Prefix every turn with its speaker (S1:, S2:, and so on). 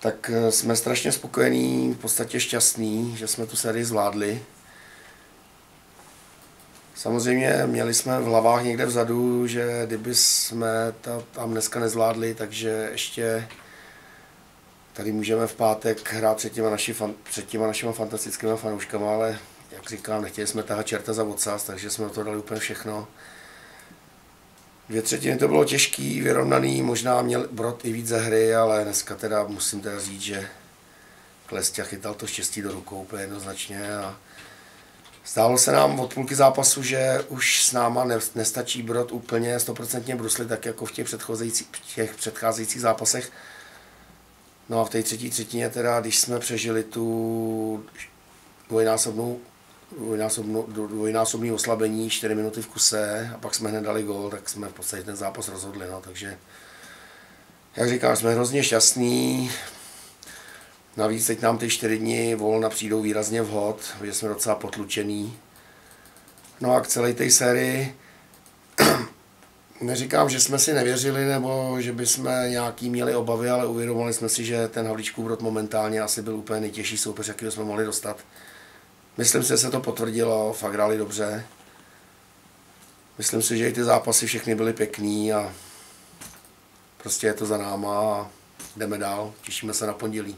S1: tak eh, jsme strašně spokojení, v podstatě šťastní, že jsme tu sérii zvládli. Samozřejmě měli jsme v hlavách někde vzadu, že kdyby jsme to tam dneska nezvládli, takže ještě tady můžeme v pátek hrát před těma, naši, před těma našimi fantastickými fanouškama, ale jak říkám, nechtěli jsme tahat čerta za ocas, takže jsme to dali úplně všechno. Dvě třetiny to bylo těžký, vyrovnaný, možná měl Brod i víc ze hry, ale dneska teda musím teda říct, že Klestia chytal to štěstí do rukou úplně jednoznačně a Stálo se nám od půlky zápasu, že už s náma nestačí Brod úplně stoprocentně brusli, tak jako v těch, předcházejících, v těch předcházejících zápasech. No a v té třetí třetině teda, když jsme přežili tu dvojnásobnou dvojnásobný oslabení, 4 minuty v kuse a pak jsme hned dali gol, tak jsme v podstatě ten zápas rozhodli. No, takže, jak říkám, jsme hrozně šťastní. Navíc teď nám ty 4 dny volna přijdou výrazně vhod, že jsme docela potlučený. No a k celé té sérii neříkám, že jsme si nevěřili nebo že bychom nějaký měli obavy, ale uvědomili jsme si, že ten Havlíčkův brod momentálně asi byl úplně nejtěžší soupeř, jaký jsme mohli dostat. Myslím si, že se to potvrdilo, fakt hráli dobře. Myslím si, že i ty zápasy všechny byly pěkný a prostě je to za náma a jdeme dál. Těšíme se na pondělí.